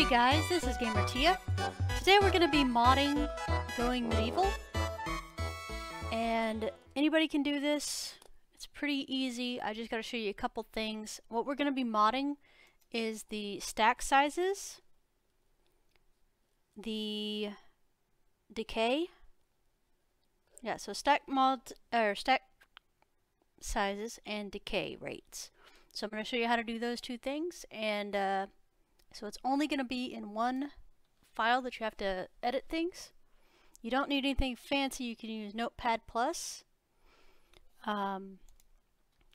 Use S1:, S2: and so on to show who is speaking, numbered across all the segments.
S1: Hey guys, this is GamerTeah. Today we're going to be modding Going Medieval. And anybody can do this. It's pretty easy. I just got to show you a couple things. What we're going to be modding is the stack sizes, the decay. Yeah, so stack mod or stack sizes and decay rates. So I'm going to show you how to do those two things and uh, so it's only going to be in one file that you have to edit things. You don't need anything fancy. You can use Notepad+, Plus, um,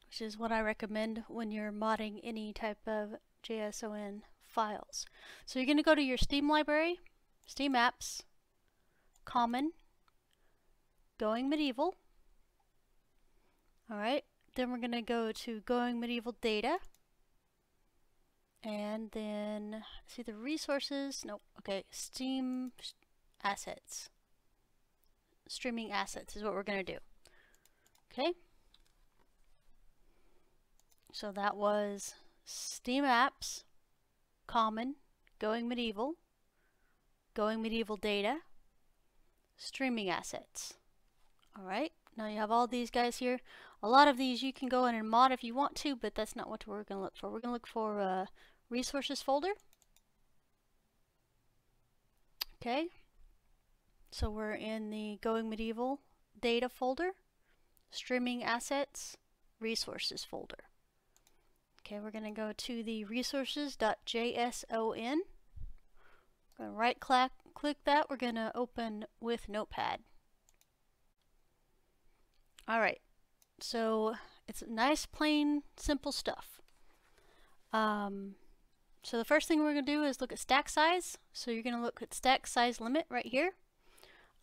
S1: which is what I recommend when you're modding any type of JSON files. So you're going to go to your Steam library, Steam Apps, Common, Going Medieval. Alright, then we're going to go to Going Medieval Data. And then, see the resources, nope, okay, Steam assets. Streaming assets is what we're going to do. Okay. So that was Steam apps, common, going medieval, going medieval data, streaming assets. Alright, now you have all these guys here. A lot of these you can go in and mod if you want to, but that's not what we're going to look for. We're going to look for uh, resources folder. Okay, so we're in the Going Medieval data folder, streaming assets, resources folder. Okay, we're going to go to the resources.json. Going to right click, click that. We're going to open with Notepad. Alright, so it's nice, plain, simple stuff. Um, so the first thing we're going to do is look at stack size. So you're going to look at stack size limit right here.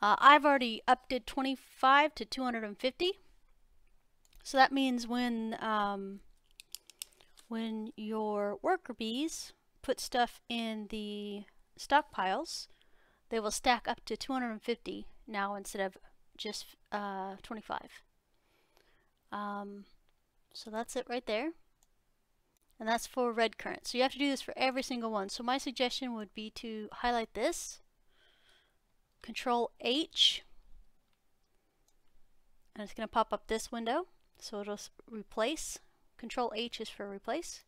S1: Uh, I've already upped it 25 to 250. So that means when um, when your worker bees put stuff in the stockpiles, they will stack up to 250 now instead of just uh, 25. Um, so that's it right there and that's for red currant. So you have to do this for every single one. So my suggestion would be to highlight this, Control H, and it's going to pop up this window. So it'll replace. Control H is for replace.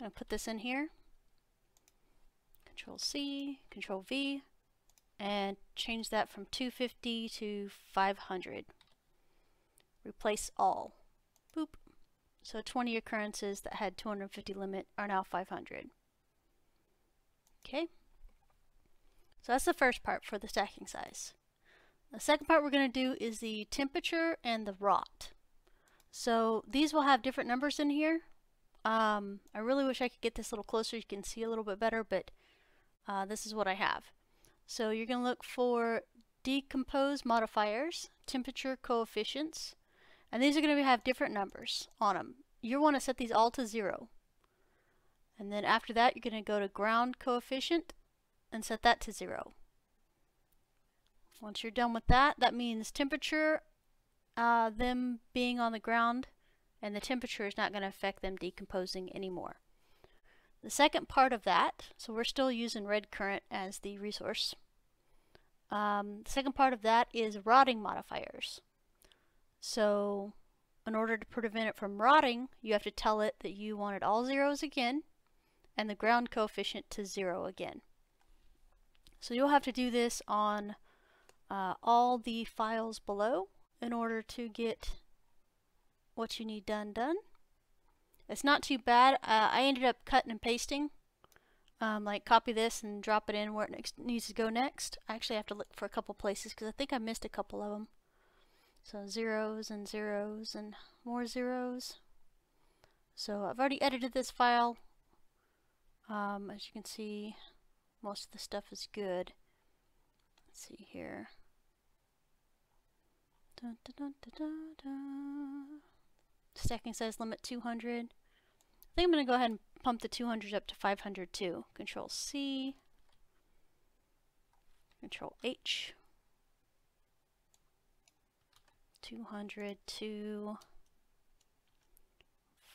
S1: I'm going to put this in here. Control C, Control V, and change that from 250 to 500. Replace all. Boop. So 20 occurrences that had 250 limit are now 500. Okay. So that's the first part for the stacking size. The second part we're going to do is the temperature and the rot. So these will have different numbers in here. Um, I really wish I could get this a little closer. You can see a little bit better, but uh, this is what I have. So you're going to look for decompose modifiers, temperature coefficients, and these are going to have different numbers on them. You want to set these all to zero. And then after that, you're going to go to ground coefficient and set that to zero. Once you're done with that, that means temperature, uh, them being on the ground, and the temperature is not going to affect them decomposing anymore. The second part of that, so we're still using red currant as the resource. Um, the second part of that is rotting modifiers. So in order to prevent it from rotting, you have to tell it that you wanted all zeros again and the ground coefficient to zero again. So you'll have to do this on uh, all the files below in order to get what you need done done. It's not too bad. Uh, I ended up cutting and pasting. Um, like copy this and drop it in where it needs to go next. I actually have to look for a couple places because I think I missed a couple of them. So zeros and zeros and more zeros. So I've already edited this file. Um, as you can see, most of the stuff is good. Let's see here. Dun, dun, dun, Stacking size limit 200. I think I'm going to go ahead and pump the 200s up to 500 too. Control C. Control H. 200 to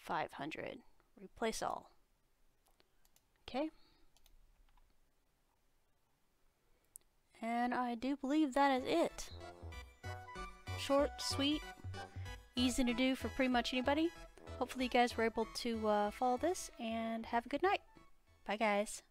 S1: 500. Replace all. Okay. And I do believe that is it. Short, sweet, easy to do for pretty much anybody. Hopefully you guys were able to uh, follow this and have a good night. Bye guys.